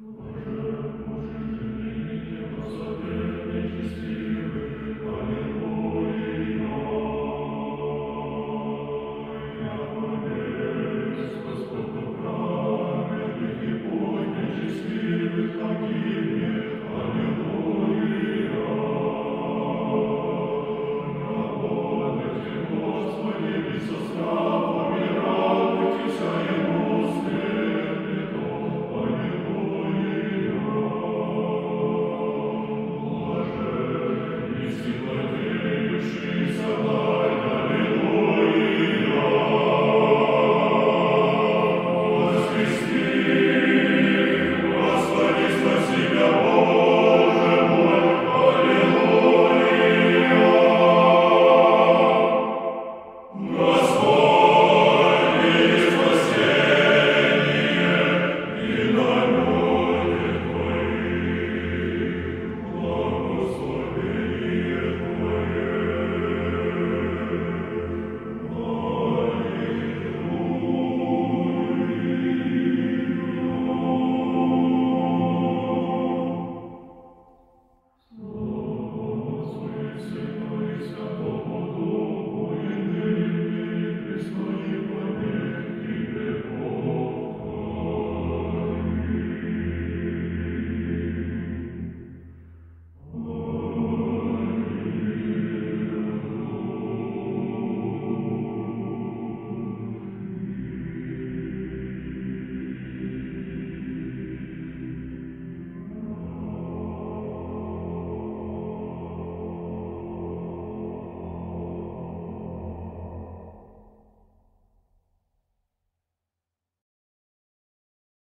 Who